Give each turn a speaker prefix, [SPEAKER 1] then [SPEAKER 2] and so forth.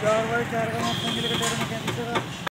[SPEAKER 1] बाई चार का मौसम के लिए